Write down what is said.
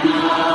Krishna